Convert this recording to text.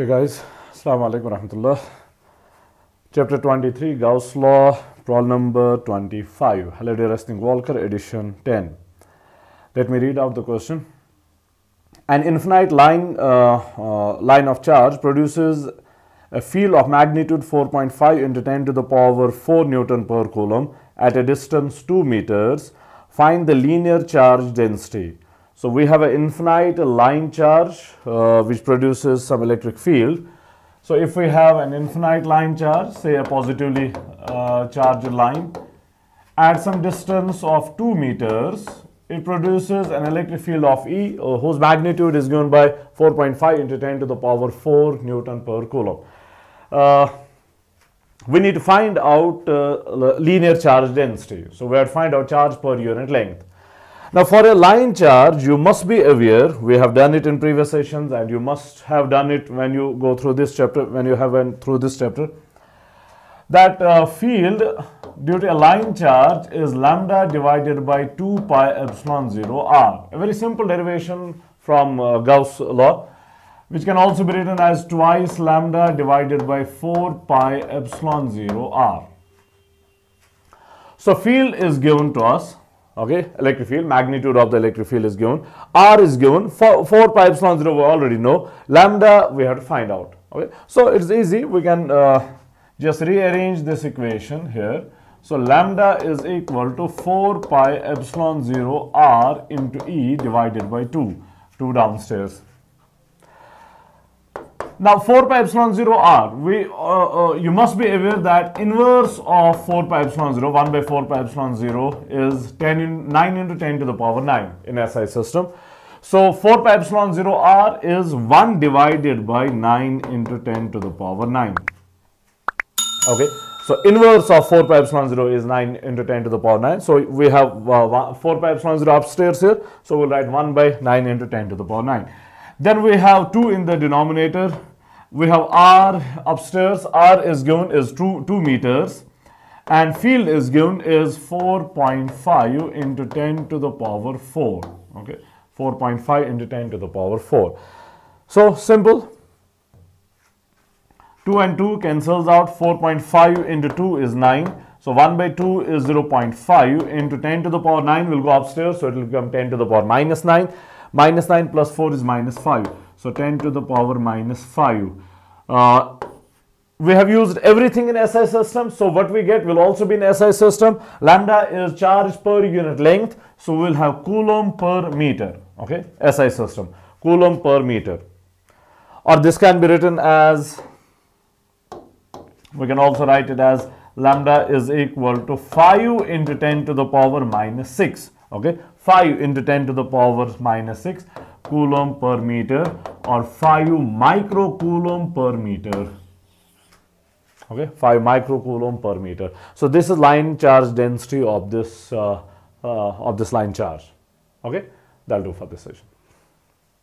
Hey guys, Assalamu alaikum warahmatullah. Chapter 23 Gauss Law, problem number 25, Halliday Resnick Walker, edition 10. Let me read out the question. An infinite line, uh, uh, line of charge produces a field of magnitude 4.5 into 10 to the power 4 Newton per coulomb at a distance 2 meters. Find the linear charge density. So we have an infinite line charge uh, which produces some electric field. So if we have an infinite line charge, say a positively uh, charged line, at some distance of 2 meters, it produces an electric field of E uh, whose magnitude is given by 4.5 into 10 to the power 4 Newton per coulomb. Uh, we need to find out uh, linear charge density. So we have to find out charge per unit length. Now for a line charge, you must be aware, we have done it in previous sessions and you must have done it when you go through this chapter, when you have went through this chapter, that uh, field due to a line charge is lambda divided by 2 pi epsilon 0 r. A very simple derivation from uh, Gauss law, which can also be written as twice lambda divided by 4 pi epsilon 0 r. So field is given to us okay electric field magnitude of the electric field is given. R is given. For 4 pi epsilon 0 we already know. Lambda we have to find out. Okay so it's easy. We can uh, just rearrange this equation here. So lambda is equal to 4 pi epsilon 0 r into e divided by 2 2 downstairs now 4 pi epsilon 0 r, we, uh, uh, you must be aware that inverse of 4 pi epsilon 0, 1 by 4 pi epsilon 0 is 10 in, 9 into 10 to the power 9 in SI system. So 4 pi epsilon 0 r is 1 divided by 9 into 10 to the power 9. Okay. So inverse of 4 pi epsilon 0 is 9 into 10 to the power 9. So we have uh, 4 pi epsilon 0 upstairs here. So we'll write 1 by 9 into 10 to the power 9. Then we have 2 in the denominator we have r upstairs. R is given is 2 2 meters. And field is given is 4.5 into 10 to the power 4 okay? 4.5 into 10 to the power 4 so simple. 2 and 2 cancels out. 4.5 into 2 is 9 so 1 by 2 is 0.5 into 10 to the power 9 will go upstairs. So it will become 10 to the power minus 9 minus 9 plus 4 is minus 5 so 10 to the power minus 5. Uh, we have used everything in SI system. So what we get will also be in SI system. Lambda is charge per unit length. So we'll have coulomb per meter. Okay, SI system. Coulomb per meter. Or this can be written as, we can also write it as lambda is equal to 5 into 10 to the power minus 6. Okay, 5 into 10 to the power minus 6 coulomb per meter or 5 microcoulomb per meter. Okay 5 microcoulomb per meter. So this is line charge density of this uh, uh, of this line charge. Okay that'll do for this session